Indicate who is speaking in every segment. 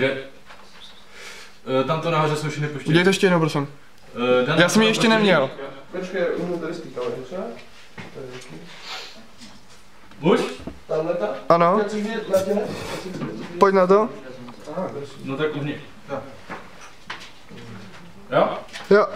Speaker 1: Jakože... Uh, tam to nahoře jsou všechny poštění.
Speaker 2: Udělej to ještě jednou, prosím.
Speaker 1: Uh, Dan,
Speaker 2: Já jsem ji ještě neměl.
Speaker 3: Počkej, umím tady stýkat, třeba? Tady taky.
Speaker 1: Už?
Speaker 3: Tamhle ta?
Speaker 2: Ano, pojď na to.
Speaker 1: No tak uvnitř. Jo?
Speaker 2: Jo.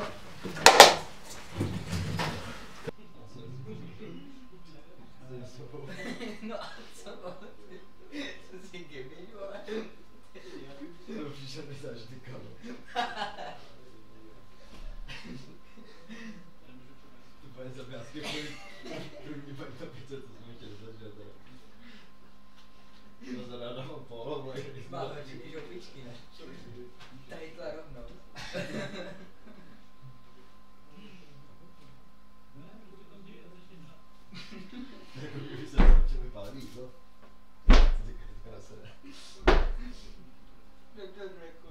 Speaker 4: Doctor Draco.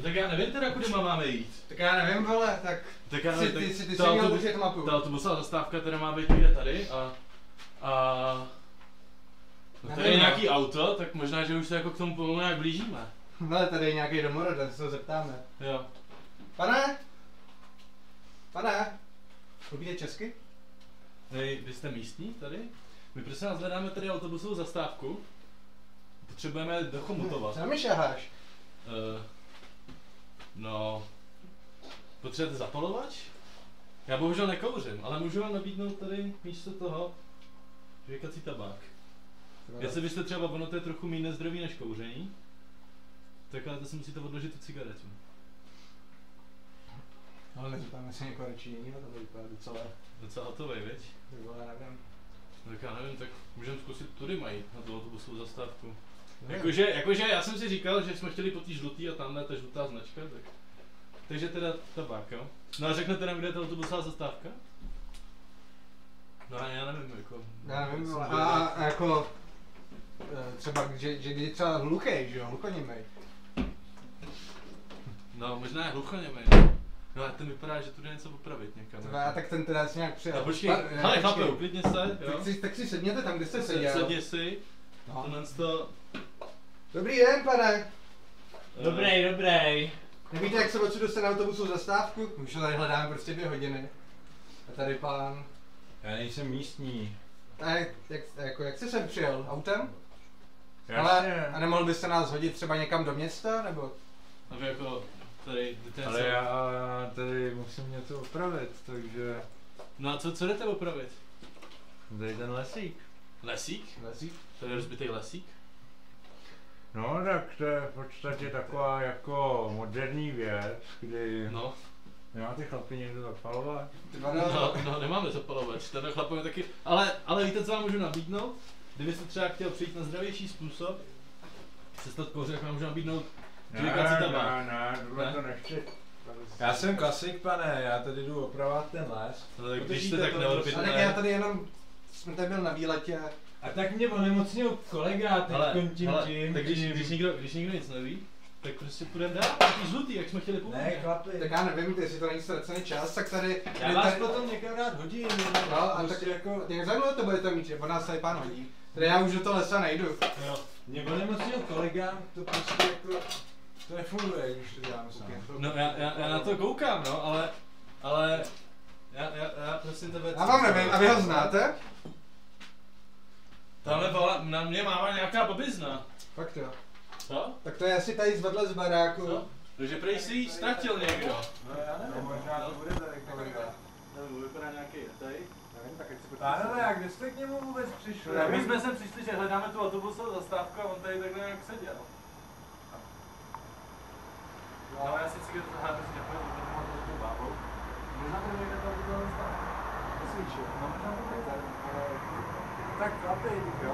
Speaker 1: No tak já nevím teda, kudy má máme jít.
Speaker 2: Tak já nevím, vole, tak
Speaker 1: Tak já
Speaker 2: si,
Speaker 1: nevím,
Speaker 2: ty,
Speaker 1: tak
Speaker 2: si, ty
Speaker 1: ta
Speaker 2: si měl
Speaker 1: autobus-
Speaker 2: držet mapu.
Speaker 1: Ta autobusová zastávka teda má být někde tady a... A... No to je nějaký auto, tak možná, že už se jako k tomu pomalu nějak blížíme.
Speaker 2: Hele, tady je nějaký domorodec, tak se ho zeptáme.
Speaker 1: Jo.
Speaker 2: Pane? Pane? Mluvíte česky?
Speaker 1: Hej, vy jste místní tady? My prosím nás hledáme tady autobusovou zastávku. Potřebujeme do Chomutova.
Speaker 2: Co mi šaháš?
Speaker 1: Uh, no... Potřebujete zapalovač? Já bohužel nekouřím, ale můžu vám nabídnout tady místo toho žvejkací tabák. Jestli byste třeba, ono to je trochu méně nezdravý než kouření, tak ale to si musíte odložit tu cigaretu.
Speaker 2: Ale nezeptáme se někoho radši jiného, to vypadá docela,
Speaker 1: Docela hotovej, viď?
Speaker 2: ty vole, nevím.
Speaker 1: Tak já nevím, tak můžeme zkusit tudy mají na tu autobusovou zastávku. Jakože, jakože já jsem si říkal, že jsme chtěli po té žlutý a tamhle ta žlutá značka, tak... Takže teda tabák, jo? No a řeknete nám, kde je ta autobusová zastávka? No a já nevím, jako...
Speaker 2: Já nevím,
Speaker 1: byl
Speaker 2: a, a jako eh, třeba, že, že když je třeba hluchej, že jo, hluchoněmej.
Speaker 1: No, možná je hluchoněmej. No a ten vypadá, že tu jde něco opravit někam.
Speaker 2: Tvé, A tak ten teda si nějak přijel.
Speaker 1: A počkej, hele chlape, uklidně se, jo?
Speaker 2: Tak si, tak si sedněte tam, kde jste
Speaker 1: Se-
Speaker 2: seděl.
Speaker 1: Sedni si,
Speaker 2: No.
Speaker 1: tohle to...
Speaker 2: Dobrý den, pane.
Speaker 4: Dobrý, dobrý.
Speaker 2: Nevíte, jak se odsud dostat na autobusu zastávku? Už ho tady hledáme prostě dvě hodiny. A tady pán.
Speaker 5: Já nejsem místní.
Speaker 2: A jak, jak, jako, jak jsi sem přijel? Autem?
Speaker 5: Jasně.
Speaker 2: Ale, a nemohl byste nás hodit třeba někam do města, nebo?
Speaker 1: A vy jako tady jdete
Speaker 5: Ale já tady musím něco opravit, takže
Speaker 1: No a co, co jdete opravit?
Speaker 5: tady ten lesík.
Speaker 1: Lesík?
Speaker 2: Lesík?
Speaker 1: To je rozbitý lesík?
Speaker 5: No tak to je v podstatě taková jako moderní věc, kdy
Speaker 1: No,
Speaker 5: nemá ty chlapi někdo zapalovat.
Speaker 1: No, no nemáme zapalovač, ten chlapové taky, ale, ale víte, co vám můžu nabídnout? Kdybyste třeba chtěl přijít na zdravější způsob, přestat kouřit, jak vám můžu nabídnout žvejkací tabák.
Speaker 5: ne, ne, tohle
Speaker 1: Ne?
Speaker 5: to nechci. Já jsem klasik, pane, já tady jdu opravovat ten les.
Speaker 1: No, tak když jste tak neodbitné,
Speaker 2: tak já tady jenom, jsme tady byl na výletě.
Speaker 5: A tak mě onemocnil kolega teď tím
Speaker 1: hele,
Speaker 5: tím.
Speaker 1: tak když,
Speaker 5: tím.
Speaker 1: když, nikdo, když nikdo nic neví, tak prostě půjdeme dál, taký žlutý, jak jsme chtěli
Speaker 5: Ne,
Speaker 1: původně.
Speaker 5: chlapi.
Speaker 2: Tak já nevím, jestli to není ztracený čas, tak tady...
Speaker 5: Já vás
Speaker 2: tady-
Speaker 5: potom někam rád hodím.
Speaker 2: No, a tak
Speaker 5: prostě jako...
Speaker 2: jak za dlouho to budete mít, že po nás tady pán hodí? Tady já už do toho lesa nejdu.
Speaker 1: Jo.
Speaker 5: Mě onemocnil kolega, to prostě jako... To nefunguje, když to dělám sám.
Speaker 1: No já, já, já, na to koukám, no, ale, ale Já, já, já prosím tebe...
Speaker 2: Já vám nevím, a vy ho znáte?
Speaker 1: Tamhle vole, na mě mává nějaká babizna.
Speaker 2: Fakt jo.
Speaker 1: Co?
Speaker 2: Tak to je asi tady zvedle z baráku.
Speaker 1: Co? Takže prej si ji ztratil někdo.
Speaker 2: No já nevím, možná to bude tady kamera.
Speaker 1: Nevím, vypadá nějaký tady.
Speaker 2: Nevím, tak si
Speaker 5: Pánové, jak kdy jste k němu vůbec přišli?
Speaker 1: My jsme sem přišli, že hledáme tu autobusovou zastávku a on tady takhle nějak seděl. No, já si chci to zahrát, si nepojdu, to nemám tu bábu. Možná to někde tam bude zastávka.
Speaker 2: Myslíš, jo?
Speaker 1: No, možná to bude tady.
Speaker 5: Tak chlapi,
Speaker 2: Jo.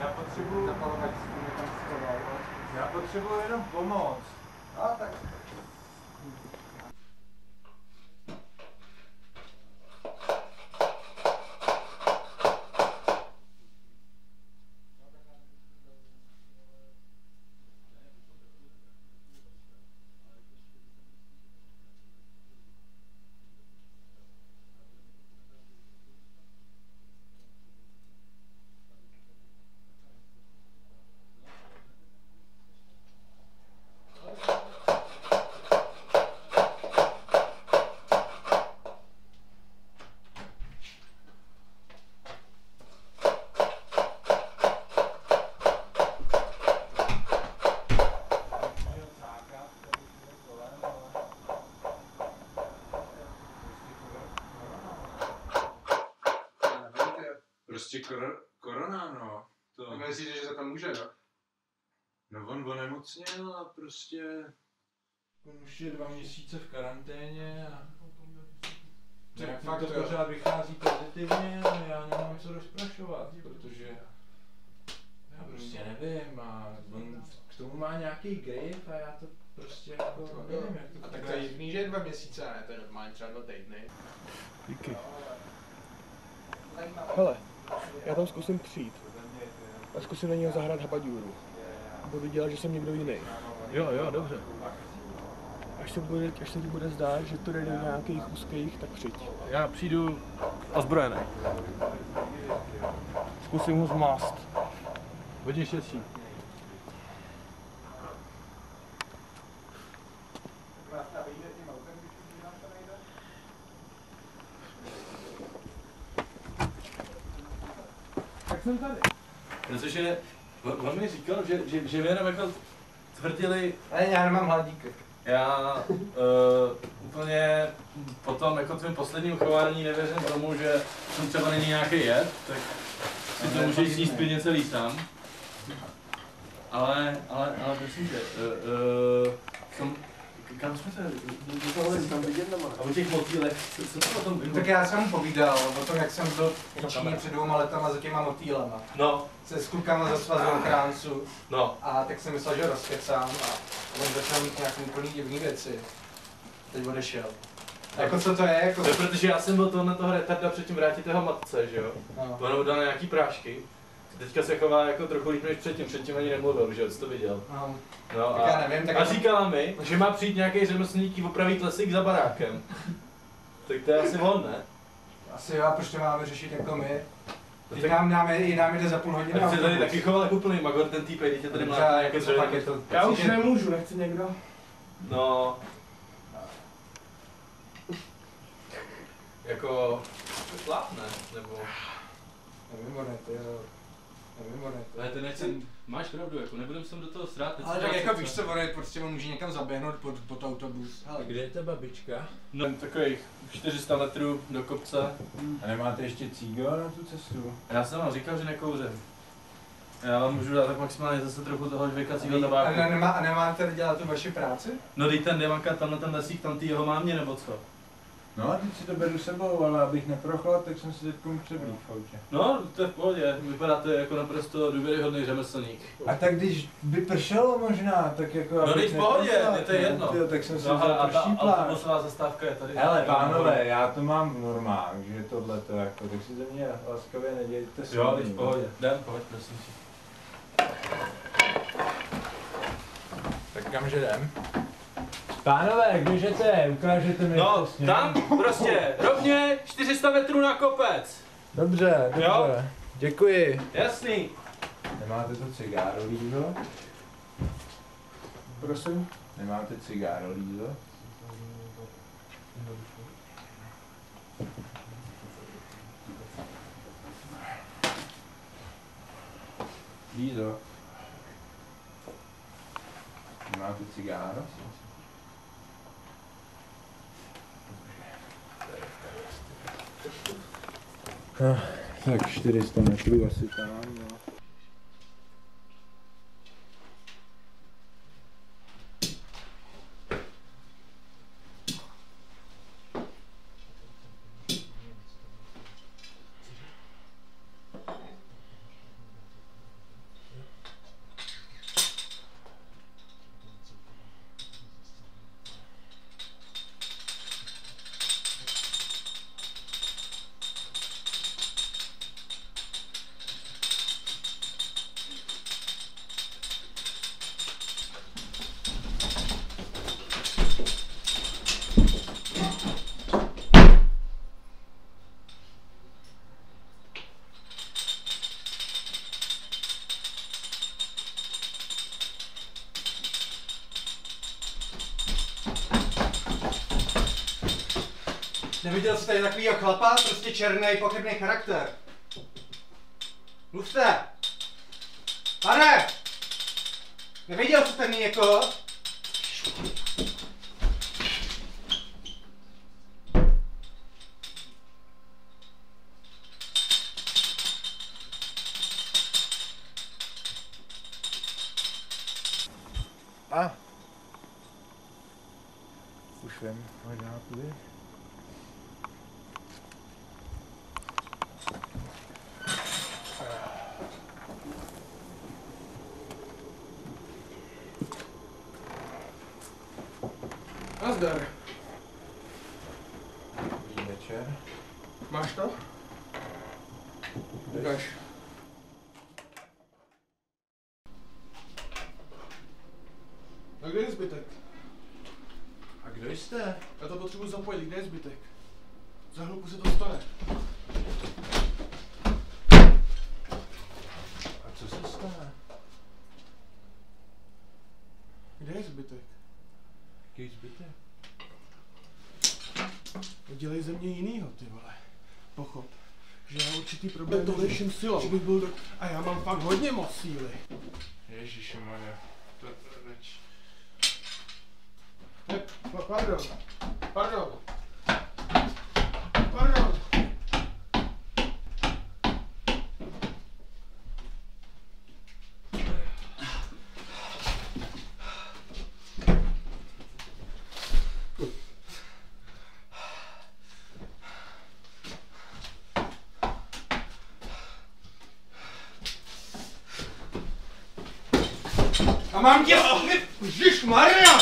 Speaker 5: já potřebuju, já potřebuju jenom pomoc.
Speaker 2: A tak.
Speaker 5: Prostě kor- korona, no. To,
Speaker 2: Myslíte, že za to může, no?
Speaker 5: No on onemocněl a prostě... On už je dva měsíce v karanténě a...
Speaker 2: Tak
Speaker 5: Tak
Speaker 2: fakt
Speaker 5: to pořád vychází pozitivně a já nemám co rozprašovat, protože já prostě nevím a on k tomu má nějaký grip a já to prostě jako nevím, jak to
Speaker 2: A tak to je divný, že je dva měsíce, ne? To je normálně třeba dva týdny.
Speaker 3: Díky. Hele, já tam zkusím přijít. A zkusím na něho zahrát habaďůru. Budu dělat, že jsem někdo jiný.
Speaker 1: Jo, jo, dobře.
Speaker 3: Až se, bude, až se ti bude zdát, že to jde do nějakých úzkých, tak přijď.
Speaker 1: Já přijdu ozbrojený.
Speaker 3: Zkusím ho zmást.
Speaker 1: Hodně štěstí.
Speaker 3: Tak jsem tady.
Speaker 1: Protože on mi říkal, že, že, že vy jenom jako tvrdili,
Speaker 2: Ale já nemám hladík.
Speaker 1: já uh, úplně po tom jako tvým posledním chování nevěřím tomu, že tam třeba není nějaký jed, tak si to můžeš sníst klidně celý sám. Ale, ale, ale prosím tě, uh, uh, kam jsme se, do toho tam vidět A o těch motýlech, co, co to o tom
Speaker 2: Tak já jsem mu povídal o tom, jak jsem byl v Číně před dvouma letama za těma motýlema.
Speaker 1: No,
Speaker 2: Se s klukama ze svazu ochránců.
Speaker 1: no,
Speaker 2: A tak jsem myslel, že ho rozkecám a on začal mít nějaký úplný divný věci. Teď odešel. A jako co to je? Jako...
Speaker 1: to je protože já jsem byl tohle toho retarda předtím vrátit jeho matce, že jo?
Speaker 2: No.
Speaker 1: Ono mu dal nějaký prášky. Teďka se chová jako trochu líp než předtím, předtím ani nemluvil, že jo, jsi to viděl.
Speaker 2: No.
Speaker 1: No a,
Speaker 2: nevím, tak
Speaker 1: a
Speaker 2: jako-
Speaker 1: říkala mi, že má přijít nějaký řemeslník opravit lesík za barákem. tak to je asi on, ne?
Speaker 2: Asi jo, a proč to máme řešit jako my? Teď
Speaker 1: tak-
Speaker 2: nám, nám, i nám jde za půl hodiny.
Speaker 1: A ty tady taky choval jako úplný magor, ten týpek, teď je tady má
Speaker 2: Dobře,
Speaker 1: nějaké
Speaker 2: jako co pak je to...
Speaker 3: Já už nemůžu, nechce někdo?
Speaker 1: No. Jako... Šlápne, nebo...
Speaker 2: Nevím, ono, ty jo. Nevím, ono.
Speaker 1: Ale ty nechci, máš pravdu, jako nebudem sem do toho srát. teď
Speaker 2: Ale tak jako víš co, ono je prostě on může někam zaběhnout pod, pod autobus. Hele,
Speaker 5: Kde je ta babička?
Speaker 1: No, takových 400 metrů do kopce.
Speaker 5: A nemáte ještě cígo na tu cestu?
Speaker 1: Já jsem vám říkal, že nekouřím. Já vám můžu dát tak maximálně zase trochu toho žvejkacího
Speaker 2: a,
Speaker 1: tabáku.
Speaker 2: ne, nemá, a nemáte dělat tu vaši práci?
Speaker 1: No dej ten demanka, tamhle ten lesík, tam ty jeho mámě nebo co?
Speaker 5: No a teď si to beru sebou, ale abych neprochlad, tak jsem si teď přeblík v autě.
Speaker 1: No, to je v pohodě, vypadáte jako naprosto důvěryhodný řemeslník.
Speaker 5: A tak když by pršelo možná, tak jako...
Speaker 1: No,
Speaker 5: abych
Speaker 1: teď v pohodě, to je
Speaker 5: no,
Speaker 1: jedno.
Speaker 5: tyjo, tak jsem si
Speaker 1: No,
Speaker 5: vzal
Speaker 1: a, a ta autobusová zastávka je tady.
Speaker 5: Hele, pánové, já to mám v normách, že tohle to jako, tak si ze mě laskavě nedějte
Speaker 1: Jo,
Speaker 5: smutný,
Speaker 1: teď v
Speaker 5: no.
Speaker 1: pohodě. Jdem, pojď, prosím tě.
Speaker 2: Tak kam že jdem?
Speaker 5: Pánové, kde? Ukážete mi
Speaker 1: No,
Speaker 5: prostě.
Speaker 1: tam prostě, rovně 400 metrů na kopec.
Speaker 5: Dobře, dobře.
Speaker 1: Jo?
Speaker 5: Děkuji.
Speaker 1: Jasný.
Speaker 5: Nemáte to cigáro, Lízo?
Speaker 3: Prosím?
Speaker 5: Nemáte cigáro, Lízo? Lízo? Nemáte cigáro? Tak 400 metrů asi tam, no.
Speaker 2: Neviděl jste tady takovýho chlapa? Prostě černý, pochybný charakter. Mluvte! Pane! Neviděl jste tady někoho?
Speaker 5: A. Už vím, možná tudy.
Speaker 3: Nazdar.
Speaker 5: Dobrý večer.
Speaker 3: Máš to? Ukaž. A kde je zbytek?
Speaker 5: A kdo jste?
Speaker 3: Já to potřebuji zapojit, kde je zbytek? Za chvilku se to stane.
Speaker 5: A co se stane?
Speaker 3: Kde je zbytek?
Speaker 5: Jaký zbytek?
Speaker 3: Dělej ze mě jinýho, ty vole. Pochop, že já určitý problém to řeším silou. Že bych byl do... A já mám fakt hodně moc síly.
Speaker 5: Ježiši moje. To je reč.
Speaker 3: Pardon. Pardon. Pardon.
Speaker 2: Mám tě... Ježiš Maria!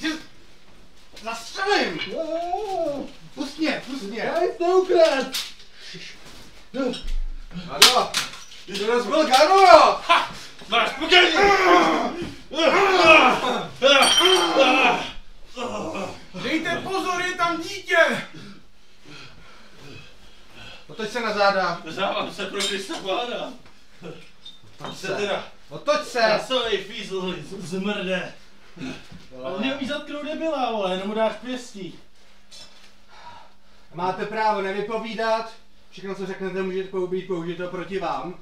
Speaker 2: Tě... Zastřelím! Pust mě, pust mě! Já jsi neukrát! Ano! Ty to rozbil Gano, jo!
Speaker 1: Máš pokoj!
Speaker 3: Dejte pozor, je tam dítě!
Speaker 2: Otoč se na záda.
Speaker 1: Závám se pro Krista pána. Se
Speaker 2: se.
Speaker 1: teda,
Speaker 2: Otoč se.
Speaker 1: krasovej fízl, zmrde. A on neumí zatknout debila, vole, jenom mu dáš pěstí.
Speaker 2: Máte právo nevypovídat. Všechno, co řeknete, můžete být použito proti vám.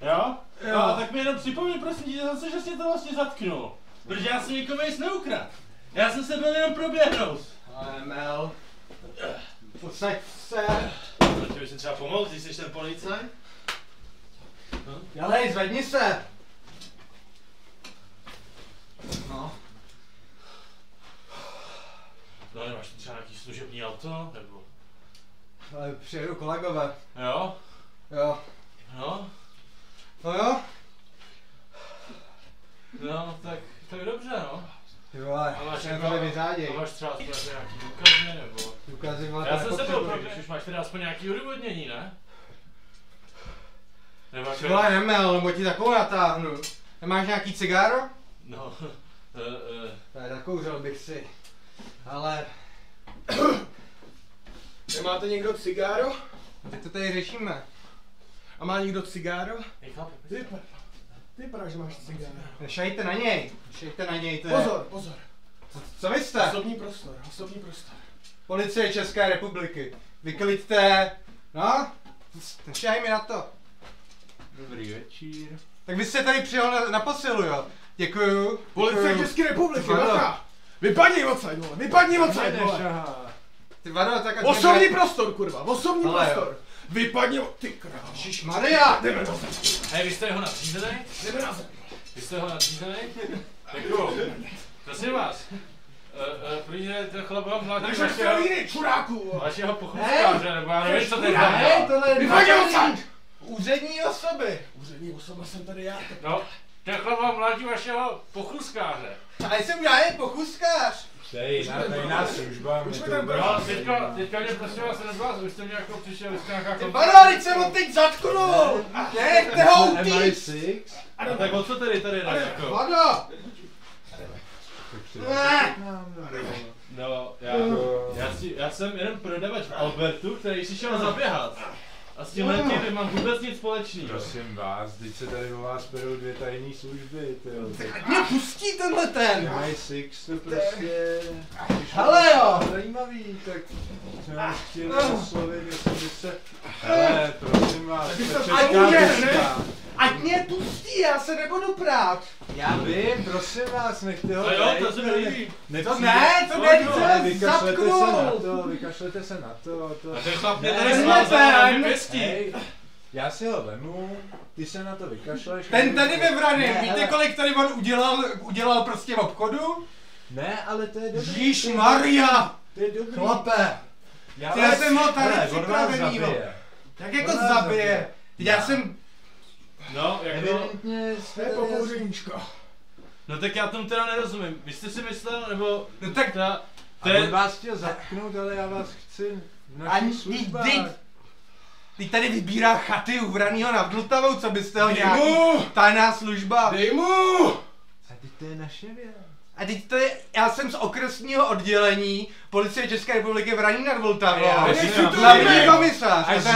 Speaker 1: Jo?
Speaker 3: Jo.
Speaker 1: No, tak mi jenom připomeň prosím tě zase, že jsi to vlastně zatknul. Protože já jsem nikomu nic neukrad. Já jsem se byl jenom proběhnout.
Speaker 2: Ale Mel. Posaď se.
Speaker 1: No, ti bych si třeba pomohl, když jsi ten policaj?
Speaker 2: Jalej, zvedni se. No.
Speaker 1: No, nemáš tu třeba nějaký služební auto? Nebo...
Speaker 2: Ale přijedu kolegové.
Speaker 1: Jo?
Speaker 2: Jo.
Speaker 1: No?
Speaker 2: No jo.
Speaker 1: No, tak, tak dobře, no.
Speaker 2: Ty vole,
Speaker 1: A máš,
Speaker 2: všechno to vyřáděj.
Speaker 1: a máš třeba aspoň nějaký důkazy, nebo...
Speaker 2: Důkazy vole,
Speaker 1: Já
Speaker 2: to
Speaker 1: jsem se byl pro, když už máš teda aspoň nějaký odůvodnění, ne? Nemáš
Speaker 2: Ty vole, nemel, nebo ti takovou natáhnu. Nemáš nějaký cigáro?
Speaker 1: No, uh, uh,
Speaker 2: Ne, zakouřil bych si. Ale,
Speaker 3: Nemáte někdo cigáro?
Speaker 2: teď to tady řešíme.
Speaker 3: A má někdo cigáro?
Speaker 1: nechápu.
Speaker 3: Vypadá. Vypadá, že máš cigáro.
Speaker 2: Nešajte na něj. Nešajte na něj, to je...
Speaker 3: Pozor, pozor.
Speaker 2: Co vy jste?
Speaker 3: Osobní prostor, osobní prostor.
Speaker 2: Policie České republiky. Vykliďte. No? Nešaj mi na to.
Speaker 5: Dobrý večír.
Speaker 2: Tak vy jste tady přijel na, na posilu, jo? Děkuju.
Speaker 3: Policie
Speaker 2: děkuju.
Speaker 3: České republiky, bacha! Vypadni odsaď, vole, vypadni odsaď, vole!
Speaker 2: Ty vado, tak ať
Speaker 3: Osobní
Speaker 2: někde-
Speaker 3: prostor, kurva, osobní
Speaker 2: Ale jo.
Speaker 3: prostor! Vypadni, od- ty krávo.
Speaker 2: Maria!
Speaker 3: Jdeme na zem,
Speaker 1: Hej, vy jste jeho nadřízený?
Speaker 3: jdeme na zem.
Speaker 1: Vy jste ho nadřízený? Děkuju. Prosím vás. Uh, uh, první ten chlap vám mládí
Speaker 3: Naše skalíny, čuráku!
Speaker 1: vašeho pochůzkáře, nebo já nevím, co ten
Speaker 2: Ne,
Speaker 1: chlap
Speaker 2: tohle je
Speaker 3: Vypadni odsaď!
Speaker 2: úřední osoby.
Speaker 3: Úřední osoba jsem tady já. tak-
Speaker 1: No, ten chlap vám mládí vašeho pochůzkáře.
Speaker 2: A jsem já je pochůzkář.
Speaker 5: Tady na tajná služba.
Speaker 3: Už
Speaker 5: to
Speaker 3: ten
Speaker 5: ubralo.
Speaker 1: No, teďka, teďka mě prosím vás nezvlás, vy jste mě jako přišel, vy jste nějaká
Speaker 2: Ty teď jsem ho teď zatknul. Nechte ho utíct.
Speaker 5: MI6?
Speaker 1: A tak o co tady tady jde, jako?
Speaker 2: Vado. Ne.
Speaker 1: No, já, já, já jsem jeden prodavač v Albertu, který si šel zaběhat. A s tímhle tím nemám vůbec nic společného.
Speaker 5: Prosím vás, teď se tady o vás berou dvě tajné služby, ty jo.
Speaker 2: Ať mě pustí tenhle ten.
Speaker 5: MI6 to prostě...
Speaker 2: Hele jo.
Speaker 5: Zajímavý, tak jsme vás chtěli oslovit, jestli by se... Hele, prosím vás, to česká
Speaker 2: Ať mě pustí, já se nebudu prát.
Speaker 5: Já vím, prosím vás, nechte ho
Speaker 1: A jo, to se mi líbí.
Speaker 2: Ne, to
Speaker 1: No,
Speaker 2: ne,
Speaker 1: no,
Speaker 2: to
Speaker 5: Ale
Speaker 2: je
Speaker 5: vykašlete se na to, vykašlete se na to, to...
Speaker 1: A ten chlap mě
Speaker 5: Ne,
Speaker 1: tady pěstí.
Speaker 5: Já si ho vemu, ty se na to vykašleš.
Speaker 2: Ten tady ve Vrany,
Speaker 5: Ne,
Speaker 2: víte kolik tady on udělal, udělal prostě v obchodu?
Speaker 5: Ne, ale to je dobrý. Je-
Speaker 2: Maria,
Speaker 5: To je dobrý.
Speaker 2: chlape,
Speaker 5: Já,
Speaker 2: Ty, já jsem ho tady připravenýho.
Speaker 5: zabije.
Speaker 2: jak jako zabije. Teď já jsem,
Speaker 1: No, jako,
Speaker 5: Evidentně
Speaker 3: To
Speaker 5: jste
Speaker 3: je
Speaker 1: no tak já tomu teda nerozumím. Vy jste si myslel, nebo
Speaker 2: no tak
Speaker 1: ta, to
Speaker 5: A vás chtěl zatknout, ale já vás chci v
Speaker 2: Ani-
Speaker 5: našich službách.
Speaker 2: teď tady vybírá chaty u Vranýho nad Vltavou, co byste ho
Speaker 3: Dej
Speaker 2: nějaký
Speaker 3: mu!
Speaker 2: tajná služba.
Speaker 3: Dej mu!
Speaker 5: A teď to je naše věc.
Speaker 2: A teď to je, já jsem z okresního oddělení Policie České republiky Vraní nad Vltavou.
Speaker 5: Já
Speaker 3: Nech si to
Speaker 2: Hlavní
Speaker 3: víme.
Speaker 2: komisař.
Speaker 5: Až
Speaker 2: to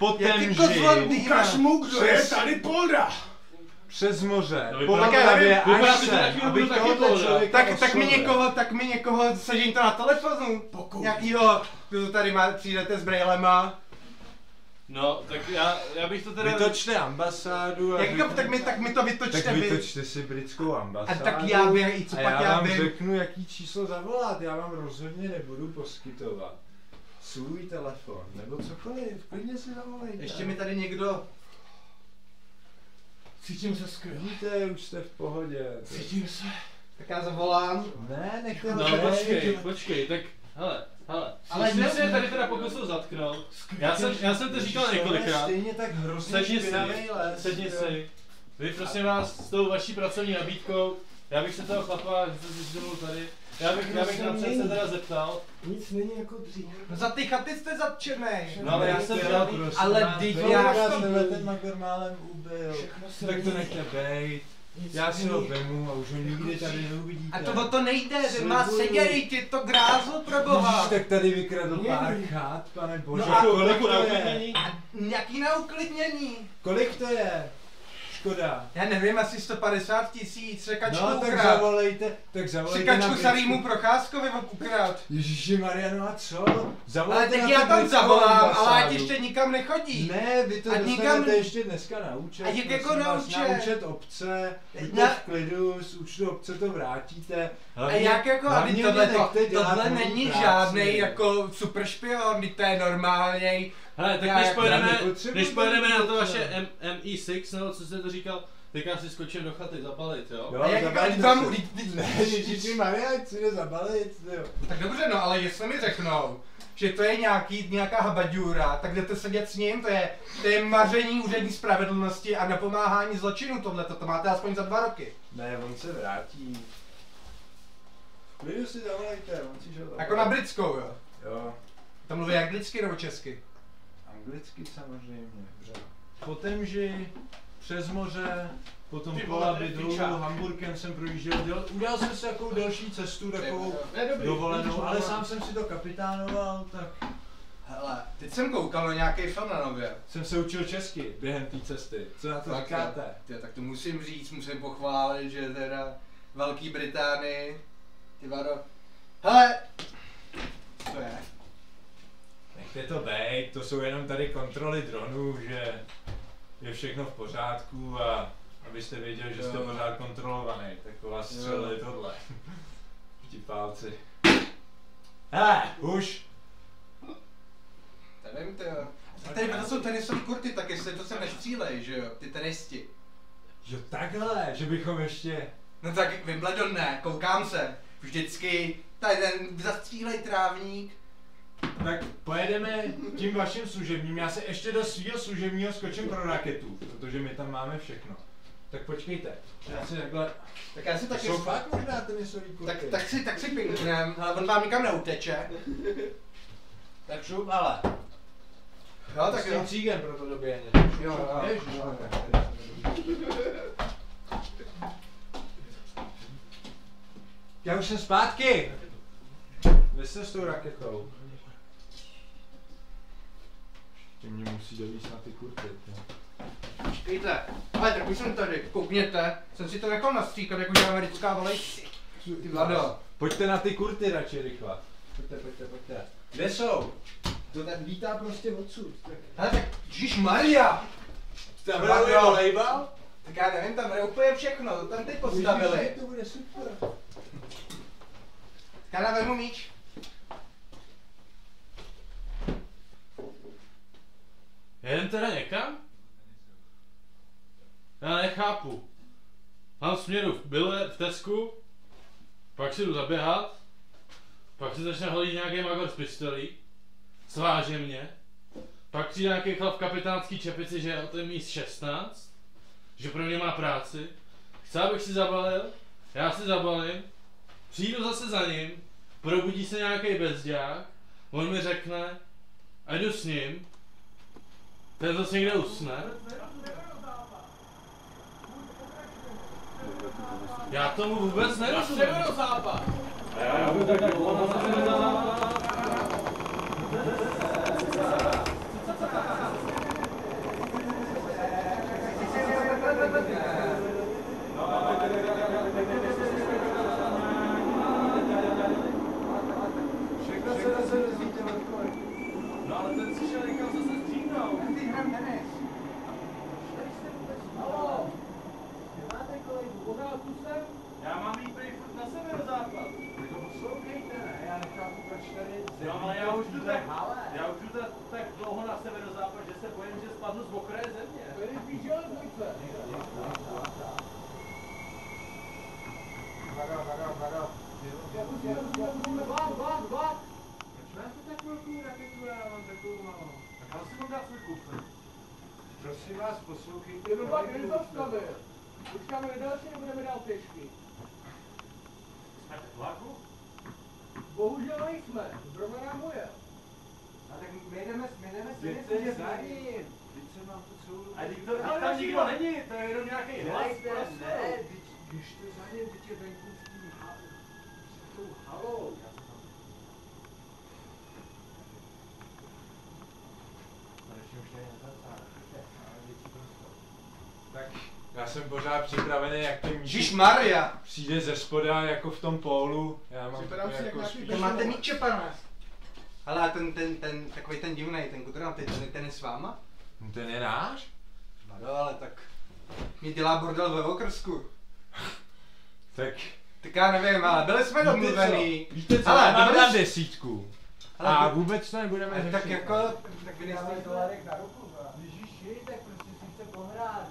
Speaker 2: je naše-
Speaker 5: Žandýna, po
Speaker 2: Jaký
Speaker 5: Temži,
Speaker 2: kozlandý?
Speaker 3: Ukaž mu, kdo je tady Polda.
Speaker 5: přes moře,
Speaker 1: No,
Speaker 5: po Vltavě,
Speaker 1: vypadá
Speaker 5: až sem,
Speaker 1: taky
Speaker 5: aby
Speaker 1: budu taky
Speaker 5: tohoto člověka
Speaker 2: Tak, tak mi někoho, tak mi někoho, sežím to na telefonu.
Speaker 3: Pokud.
Speaker 2: Nějakýho, kdo tady má, přijdete s brejlema.
Speaker 1: no, tak já, já bych to teda...
Speaker 5: Vytočte ambasádu a
Speaker 2: Jak,
Speaker 5: vytočte-
Speaker 2: tak, mi, tak mi to vytočte
Speaker 5: tak
Speaker 2: vy.
Speaker 5: vytočte si britskou ambasádu.
Speaker 2: A tak já vím, i co
Speaker 5: a
Speaker 2: pak
Speaker 5: já
Speaker 2: já
Speaker 5: vám
Speaker 2: vím.
Speaker 5: řeknu, jaký číslo zavolat. Já vám rozhodně nebudu poskytovat svůj telefon, nebo cokoliv. Klidně si zavolejte.
Speaker 2: Ještě mi tady někdo,
Speaker 3: Cítím se skvěle.
Speaker 5: Už jste v pohodě.
Speaker 3: Cítím se.
Speaker 2: tak já zavolám.
Speaker 5: Ne, nechte
Speaker 1: No
Speaker 5: bejt.
Speaker 1: počkej, počkej, tak hele, hele.
Speaker 2: Ale
Speaker 1: jsi se tady teda pokusil zatknout. Já jsem, já jsem to říkal několikrát.
Speaker 5: Stejně tak hrozně
Speaker 1: Sedni si, sedni si. Vy prosím vás s tou vaší pracovní nabídkou, já bych se toho chlapa, že jste si tady, já bych, já bych na se teda zeptal,
Speaker 3: Nic není jako dřív.
Speaker 2: No za ty chaty jste zatčenej.
Speaker 1: No, ale já jsem dělal-
Speaker 5: prosím
Speaker 2: ale
Speaker 5: kdo
Speaker 2: já jsem-
Speaker 5: ten Magor málem ubil. Tak to nechte bejt. Já si ho vemu a už ho nikdy tady neuvidíte.
Speaker 2: A to o to nejde, ten má sedět, je to grázl pro boha.
Speaker 5: Ježiš, tak tady vykradl pár chat, pane bože.
Speaker 2: No a
Speaker 5: kolik to je?
Speaker 2: Jaký na uklidnění?
Speaker 5: Kolik to je? Škoda.
Speaker 2: Já nevím, asi 150 tisíc, řekačku
Speaker 5: No tak
Speaker 2: ukrát.
Speaker 5: zavolejte, tak zavolejte
Speaker 2: Sarýmu
Speaker 5: britskou-
Speaker 2: Procházkovi ukrát.
Speaker 5: Ježiši Mariano, a co?
Speaker 2: Ale
Speaker 5: Zavolejte
Speaker 2: teď
Speaker 5: na
Speaker 2: já tam zavolám, ale ať
Speaker 5: ambasádu.
Speaker 2: ještě nikam nechodí.
Speaker 5: Ne, vy to
Speaker 2: A
Speaker 5: dostanete
Speaker 2: nikam-
Speaker 5: ještě dneska na účet.
Speaker 2: A jak jako na účet?
Speaker 5: Na účet obce,
Speaker 2: Na-
Speaker 5: v klidu, z účtu obce to vrátíte.
Speaker 2: A
Speaker 5: Hlavně,
Speaker 2: jak jako, a tohle, to, tohle není
Speaker 5: práci.
Speaker 2: žádný jako super špion, to je normální.
Speaker 1: hele, tak než
Speaker 2: já
Speaker 1: pojedeme, než pojedeme na to vaše
Speaker 5: co?
Speaker 1: M, MI6, nebo co jste to říkal, tak já si skočím do chaty zapalit, jo?
Speaker 5: Jo,
Speaker 2: A jak jako, vám,
Speaker 5: se.
Speaker 2: teď- teď-
Speaker 5: Ne, Ježiši Maria, ať si jde zabalit, jo.
Speaker 2: Tak dobře, no, ale jestli mi řeknou, že to je nějaký, nějaká habaďůra, tak jdete sedět s ním, to je, to je maření úřední spravedlnosti a napomáhání zločinu tohle, to máte aspoň za dva roky.
Speaker 5: Ne, on se vrátí. V klidu si zavolejte, on si zavolat.
Speaker 2: Jako na britskou, jo.
Speaker 5: Jo,
Speaker 2: To mluví anglicky nebo česky?
Speaker 5: anglicky samozřejmě, dobře. Po Temži, přes moře, potom
Speaker 3: Ty
Speaker 5: po Labidu. Hamburkem jsem projížděl, děl, udělal jsem si takovou delší cestu, takovou
Speaker 3: Ne, dobrý.
Speaker 5: dovolenou, ale sám jsem si to kapitánoval, tak
Speaker 2: Hele, teď jsem koukal na nějaký film na nově.
Speaker 5: jsem se učil česky během té cesty. Co na to
Speaker 2: Tak
Speaker 5: říkáte?
Speaker 2: Tak to musím říct, musím pochválit, že teda Velký Británii, ty vado. Hele, co to je?
Speaker 5: Nechte to bejt, to jsou jenom tady kontroly dronů, že... je všechno v pořádku a abyste věděli, že jste pořád kontrolovaný, tak vás střelili tohle. Ti pálci. Hele, už!
Speaker 2: Nevím, ty jo. Tady to jsou tenisové kurty, tak jestli to se nestřílej, že jo, ty tenisti.
Speaker 5: Jo takhle, že bychom ještě...
Speaker 2: No tak Wimbledon ne, koukám se. Vždycky tady ten zastřílej trávník.
Speaker 5: Tak pojedeme tím vaším služebním, já se ještě do svého služebního skočím pro raketu, protože my tam máme všechno. Tak počkejte, já si takhle...
Speaker 2: Tak já si taky...
Speaker 5: jsou fakt možná tenisový kurty.
Speaker 2: Tak, tak si, tak si pinknem, ale on vám nikam neuteče.
Speaker 5: tak šup, ale.
Speaker 2: Jo,
Speaker 5: Tak s tím
Speaker 2: jo.
Speaker 5: cígem pro to době něco.
Speaker 2: Jo, jo.
Speaker 5: Já už jsem zpátky. Vy jste s tou raketou. Ještě mě musí dovíst na ty kurty. ty.
Speaker 2: Počkejte, ale tak už jsem tady, koukněte, jsem si to nechal nastříkat, jakože americká volejci. Ty Vlado.
Speaker 5: Pojďte na ty kurty radši rychle. Pojďte, pojďte, pojďte. Kde jsou? To tak lítá prostě odsud. Tak...
Speaker 2: Ale tak, Ježíš Maria!
Speaker 5: Tam byl volejbal?
Speaker 2: Tak já nevím, tam je úplně všechno, to tam teď postavili.
Speaker 5: to bude super.
Speaker 2: Nám vezmu míč.
Speaker 1: Jedem teda někam? Já nechápu. Mám směru v byle v Tesku, pak si jdu zaběhat, pak si začne holit nějaký magor z pistolí, sváže mě, pak přijde nějaký chlap v kapitánský čepici, že je o ten míst 16, že pro mě má práci, chce, abych si zabalil, já si zabalím, přijdu zase za ním, probudí se nějaký bezďák, on mi řekne, a jdu s ním, ten zase někde usne. Já tomu vůbec nerozumím.
Speaker 4: Severozápad!
Speaker 5: Všechno se zase dozvíte od kolegy.
Speaker 1: No ale ten si šel někam zase stříhnout.
Speaker 4: Halo! Máte kolegu, pořád tu jsem?
Speaker 1: Já mám jít prý furt na severozápad.
Speaker 5: Tak to poslouchejte, ne? Já nechápu, proč tady...
Speaker 1: No ale já už jdu tak,
Speaker 5: Ale.
Speaker 1: já už jdu tak, tak dlouho na severozápad, že se bojím, že spadnu z okraje země.
Speaker 4: To je spíš železnice.
Speaker 5: Vaga, vaga, vaga.
Speaker 4: Vlak, vlak, vlak!
Speaker 5: Proč máte tak velkou raketu, já mám takovou malou?
Speaker 1: Tak ale si mám dát svůj kufr.
Speaker 5: Prosím vás, poslouchejte.
Speaker 4: Ten vlak nezastavil. Počkáme další, nebudeme dál pěšky.
Speaker 1: Jsme v vlaku?
Speaker 4: Bohužel nejsme, zrovna nám ujel.
Speaker 2: A tak my jdeme, my jdeme
Speaker 5: Jděte za ním. Teď jsem vám to celou dobu
Speaker 1: A teď to,
Speaker 5: říkal.
Speaker 1: teď tam nikdo není, to je jenom nějaký hlas.
Speaker 5: Nejste,
Speaker 1: prostě.
Speaker 5: ne, teď běžte za ním, teď je venku s tím ha- s tou halou. Já to tam- Konečně už tady nezasáhne, pojďte, máme větší prostor. Tak já jsem pořád připravený, jak ten míč
Speaker 2: Maria!
Speaker 5: přijde ze spoda jako v tom pólu. Já mám
Speaker 3: Připadám si jak
Speaker 5: jako
Speaker 3: nějaký
Speaker 5: spíš...
Speaker 2: To máte míče, pane. Ale a ten, ten, ten, takový ten divnej, ten kudrán, ten, ten, ten je s váma?
Speaker 5: No Ten je náš?
Speaker 2: No ale tak mi dělá bordel ve okrsku.
Speaker 5: Tak
Speaker 2: Tak já nevím, ale byli jsme domluvený.
Speaker 5: Víte co,
Speaker 2: Ale
Speaker 5: já mám na desítku.
Speaker 2: Ale
Speaker 5: A vůbec to nebudeme řešit.
Speaker 2: tak jako, tak vy nejste dolarek na ruku,
Speaker 4: Ježíši, tak prostě si chce pohrát.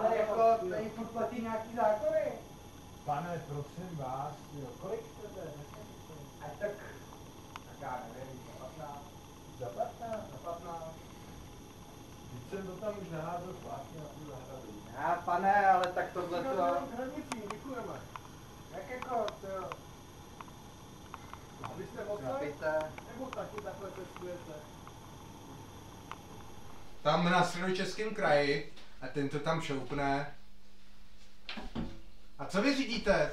Speaker 2: ale jako, tady furt platí nějaký zákony.
Speaker 5: Pane, prosím vás, jo, kolik chcete?
Speaker 2: A tak, tak já nevím, za 15.
Speaker 5: Za 15?
Speaker 2: Za 15.
Speaker 5: Teď jsem to tam už naházel zpátky na tu zahradu.
Speaker 2: Já pane, ale tak tohle to...
Speaker 3: Hranicí, děkujeme.
Speaker 2: Jak jako, Tam na středočeském kraji a ten to tam šoupne. A co vy řídíte?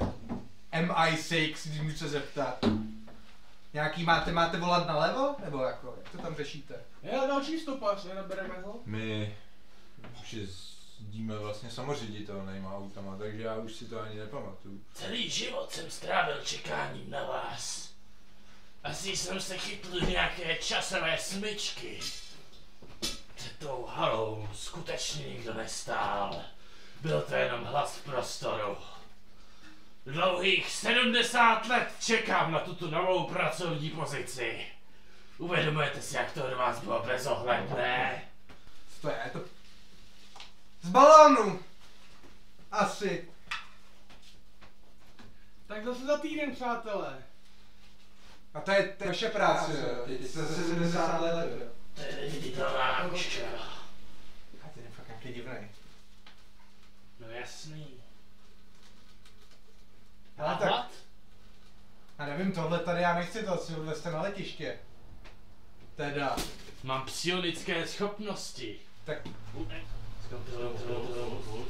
Speaker 2: MI6, když můžu se zeptat. Nějaký máte, máte volat nalevo? Nebo jako, jak to tam řešíte?
Speaker 3: Je další stopař, nenabereme ho?
Speaker 5: My už jezdíme vlastně samoředitelnýma autama, takže já už si to ani nepamatuju.
Speaker 6: Celý život jsem strávil čekáním na vás. Asi jsem se chytl nějaké časové smyčky.
Speaker 1: tou halou skutečně nikdo nestál. Byl to jenom hlas v prostoru. Dlouhých 70 let čekám na tuto novou pracovní pozici. Uvědomujete si, jak to od vás bylo bezohledné?
Speaker 2: To je? To... Z balónu! Asi.
Speaker 3: Tak zase za týden, přátelé.
Speaker 2: A to je, to je vaše práce, jo. Teď jste zase 70 let. jo.
Speaker 1: To je ředitelák.
Speaker 2: A ten je fakt nějaký divný.
Speaker 1: No jasný.
Speaker 2: Ale tak, já nevím, tohle tady já nechci to, si odveste na letiště. Teda,
Speaker 1: Mám psionické schopnosti.
Speaker 2: tak
Speaker 1: Zkontroluji, zkontroluji puls.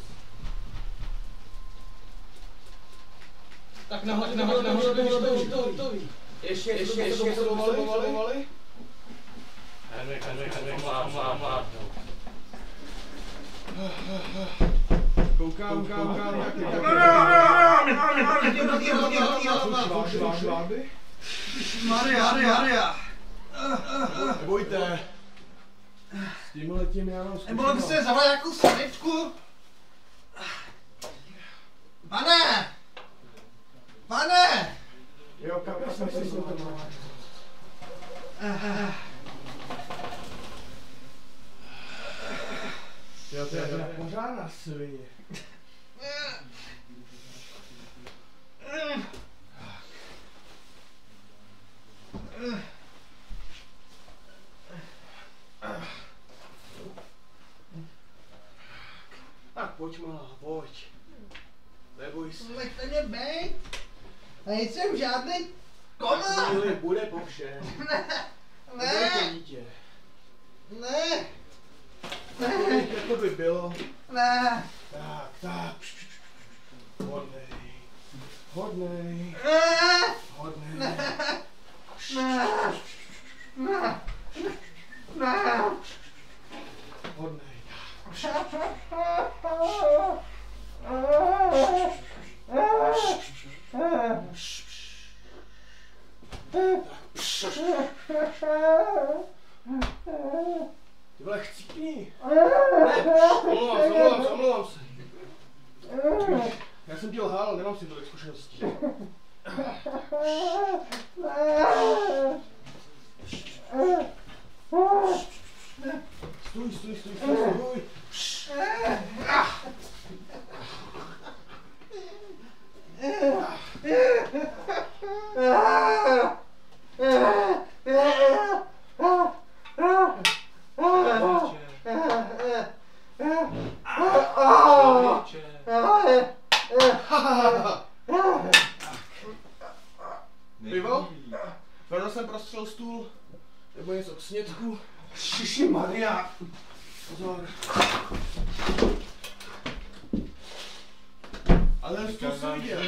Speaker 3: Tak nahoře, nahoře, nahoře, nahoře, nahoře. Ještě, ještě, ještě, to pomaly.
Speaker 1: Henrik, Henrik, Henrik, mám, mám, mám.
Speaker 3: Koukám, koukám, koukám, jak je.
Speaker 2: Maria, Maria.
Speaker 3: Nebojte. S tím já mám
Speaker 2: Nebylo by se zavolal nějakou saničku? Pane! Pane!
Speaker 3: Jo, kam já jsem si to má. Jo, to je teda pořádná svině. Tak pojď malá, pojď. Neboj se.
Speaker 2: Nechte mě bejt. Nejsem žádný
Speaker 3: Chvíli bude po všem. Nebude to dítě.
Speaker 2: Ne,
Speaker 3: Kolik jako by bylo.
Speaker 2: ne,
Speaker 3: Tak, tak. Hodnej. Hodnej.
Speaker 2: ne,
Speaker 3: Hodnej.
Speaker 2: ne, ne, ne.
Speaker 3: Hodnej. Ty vole, chcípni. Omlouvám se, omlouvám se, omlouvám se. Já jsem ti lhal, nemám si tolik zkušeností. Stůj, stůj, stůj, stůj, stůj. Pivo? Vedl jsem prostřel stůl, nebo něco k snědku.
Speaker 2: Šiši Maria.
Speaker 3: Pozor. Ale ten stůl si viděl.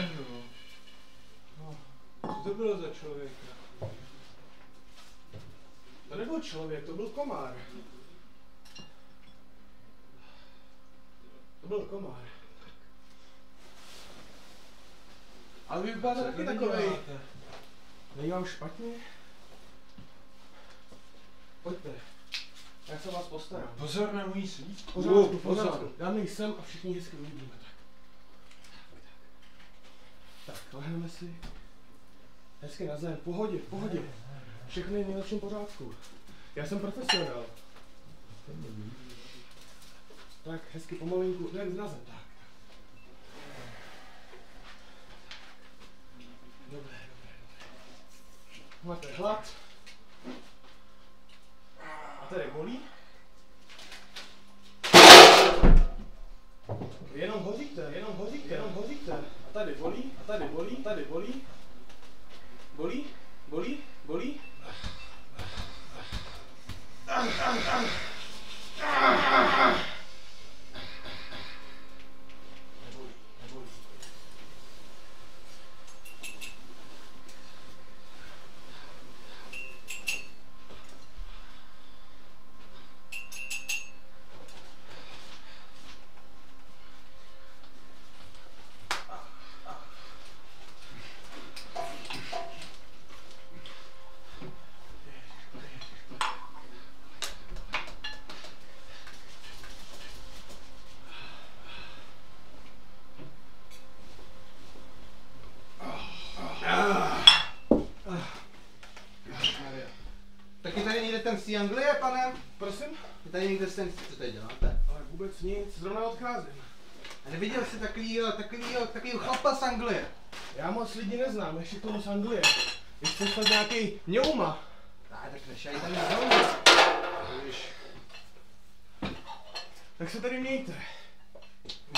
Speaker 5: Co to bylo za člověka?
Speaker 3: To nebyl člověk, to byl komár. Komár. Ale vy vypadáte taky takovej. Není vám špatně? Pojďte. Já se vás postarám.
Speaker 5: Pozor na můj.
Speaker 3: V pořádku, v pořádku. Já nejsem a všichni hezky uvidíme. Tak. Tak, tak. lehneme si. Hezky na zem, v pohodě, v pohodě. Všechno je v nejlepším pořádku. Já jsem profesionál. Tak, hezky pomalinku, ne, na zem, tak. Dobré, dobré, dobré. Máte hlad. A tady bolí? Jenom hoříte, jenom hoříte, jenom hoříte. A tady bolí, a tady bolí, tady. Bolí, bolí, bolí.
Speaker 2: Je tady někde jste, co tady děláte?
Speaker 3: Ale vůbec nic, zrovna odcházím.
Speaker 2: A neviděl jsi takovýho, takovýho, takovýho chlapa z Anglie?
Speaker 3: Já moc lidí neznám, ještě tomu z Anglie. Jste snad nějaký ňouma.
Speaker 2: A tak nešaj tady zrovna.
Speaker 3: Tak se tady mějte.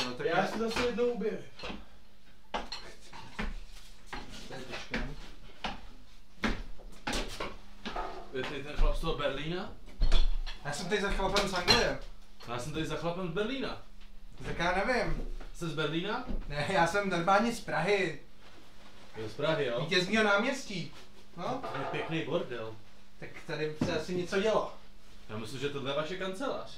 Speaker 2: No tak
Speaker 3: Já se zase jednou objevím.
Speaker 2: tady počkám.
Speaker 1: Je tady ten chlap z toho Berlína?
Speaker 2: Já jsem tady za chlapem z Anglie.
Speaker 1: Já jsem tady za chlapem z Berlína.
Speaker 2: Tak já nevím.
Speaker 1: Jste z Berlína?
Speaker 2: Ne, já jsem normálně z Prahy.
Speaker 1: Je z Prahy, jo?
Speaker 2: Vítězního náměstí. No,
Speaker 1: To je pěkný bordel.
Speaker 2: tak tady se asi něco dělo.
Speaker 1: Já myslím, že tohle je vaše kancelář.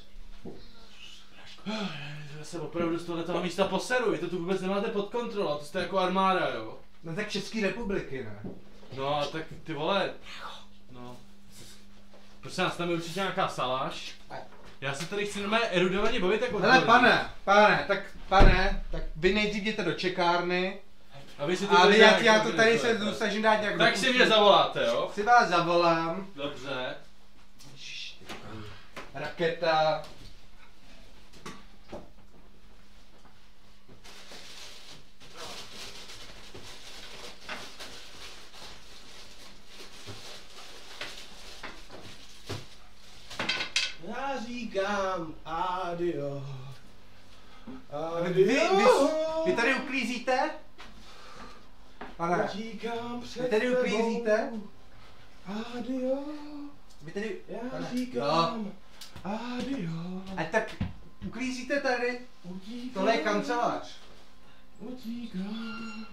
Speaker 1: Já se opravdu z tohoto místa poseru, vy to tu vůbec nemáte pod kontrolou, to jste jako armáda, jo?
Speaker 2: No tak České republiky, ne?
Speaker 1: No tak ty vole, no. Prosím nás, tam je určitě nějaká saláž. Já se tady chci normálně erudovaně bavit jako
Speaker 2: Hele, pane, pane, tak pane, tak vy nejdřív jděte do čekárny
Speaker 1: A vy si to
Speaker 2: a
Speaker 1: tady
Speaker 2: vy, já, já to tady se snažím dát nějak
Speaker 1: Tak si mě zavoláte, jo?
Speaker 2: Si vás zavolám.
Speaker 1: Dobře.
Speaker 2: Raketa.
Speaker 3: Já říkám adio.
Speaker 2: Vy, vy, vy, vy tady uklízíte? Pane,
Speaker 3: Říkám před
Speaker 2: vy tady uklízíte?
Speaker 3: Adio.
Speaker 2: Vy tady...
Speaker 3: Já
Speaker 2: Pane,
Speaker 3: říkám adio.
Speaker 2: A tak uklízíte tady?
Speaker 3: Utíkám.
Speaker 2: Tohle je kancelář.
Speaker 3: Utíkám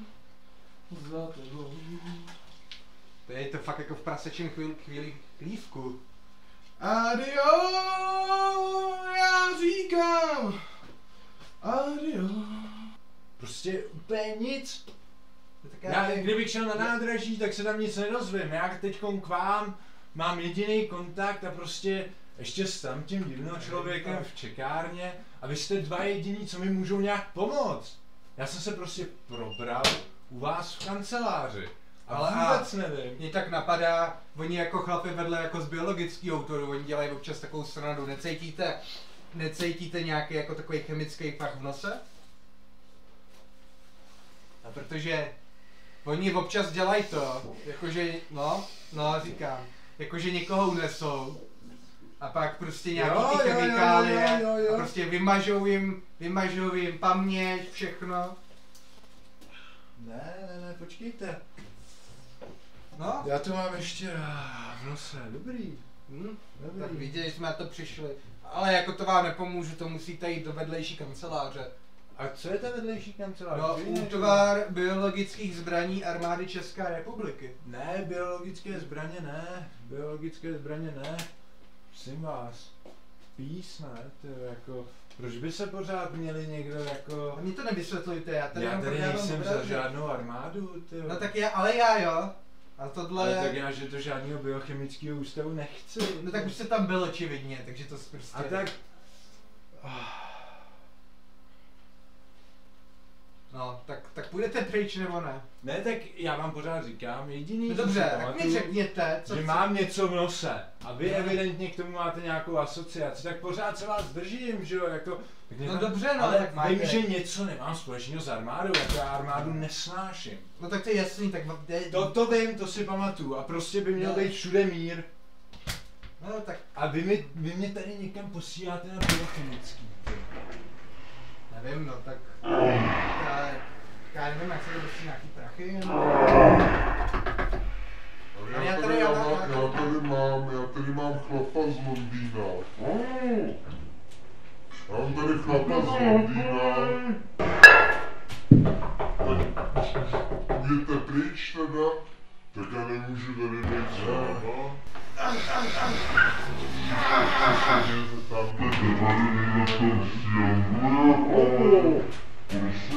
Speaker 3: za tebou.
Speaker 2: To je to fakt jako v prasečím chvíli, chvíli chlívku.
Speaker 3: Adio, já říkám. Adio.
Speaker 5: Prostě úplně nic.
Speaker 2: Tak
Speaker 5: Já,
Speaker 2: nevím.
Speaker 5: kdybych šel na nádraží, tak se tam nic nedozvím. Já teď k vám mám jediný kontakt a prostě ještě s tam tím divným člověkem v čekárně a vy jste dva jediní, co mi můžou nějak pomoct. Já jsem se prostě probral u vás v kanceláři.
Speaker 2: Ale a-
Speaker 5: vůbec nevím.
Speaker 2: Mě tak napadá, oni jako chlapy vedle jako z biologického autoru, oni dělají občas takovou stranu, necítíte, necítíte nějaký jako takový chemický pach v nose? A protože oni občas dělají to, jakože, no, no říkám, jakože někoho unesou a pak prostě nějaký
Speaker 5: Jo,
Speaker 2: ty
Speaker 5: jo, jo,
Speaker 2: chemikálie
Speaker 5: jo, jo, jo.
Speaker 2: a prostě vymažou jim, vymažou jim paměť, všechno.
Speaker 5: Ne, ne, ne, počkejte.
Speaker 2: No,
Speaker 5: Já to mám ještě ah, v nose, dobrý.
Speaker 2: hm,
Speaker 5: dobrý.
Speaker 2: tak vidíte, že jsme na to přišli. Ale jako to vám nepomůže, to musíte jít do vedlejší kanceláře.
Speaker 5: A co je ta vedlejší kancelář?
Speaker 2: No, útvar biologických zbraní armády České republiky.
Speaker 5: Ne, biologické zbraně ne, biologické zbraně ne. Prosím vás, pís ne, to je jako, proč by se pořád měli někdo jako...
Speaker 2: A mě to nevysvětlujte, já tady
Speaker 5: Já tady nejsem za žádnou armádu, ty jo.
Speaker 2: No tak já, ale já jo. A tohle...
Speaker 5: Ale tak já, že to žádného biochemického ústavu nechci.
Speaker 2: No tak už jste tam byl očividně, takže to prostě...
Speaker 5: A tak,
Speaker 2: No, tak, tak půjdete pryč nebo ne?
Speaker 5: ne, tak já vám pořád říkám, jediný,
Speaker 2: No dobře, tak mi
Speaker 5: pamatuju,
Speaker 2: řekněte, co
Speaker 5: že
Speaker 2: chci-
Speaker 5: mám něco v nose a vy
Speaker 2: Ne.
Speaker 5: evidentně k tomu máte nějakou asociaci, tak pořád se vás držím, že jo, jako... Tak
Speaker 2: No dobře, no,
Speaker 5: ale
Speaker 2: tak máte.
Speaker 5: vím, že něco nemám společného s armádou, jako já armádu nesnáším.
Speaker 2: No tak to je jasný, tak...
Speaker 5: To, to vím, to si pamatuju a prostě by měl
Speaker 2: No.
Speaker 5: být všude mír.
Speaker 2: No tak,
Speaker 5: A vy, mi, vy mě tady někam posíláte na biochemický.
Speaker 2: Nevím, no tak... Já, já nevím, jak se to dostí nějaký prachy, nebo...
Speaker 7: Ale
Speaker 2: já
Speaker 7: já
Speaker 2: tady-
Speaker 7: tady, já,
Speaker 2: já-
Speaker 7: mám,
Speaker 2: já-
Speaker 7: tady mám, já tady mám chlapa z Londýna. Já mám tady chlapa z Londýna. Tak jděte pryč teda, tak já nemůžu tady být s váma. Tam, kde tady někdo stěhuje. Prosím, tady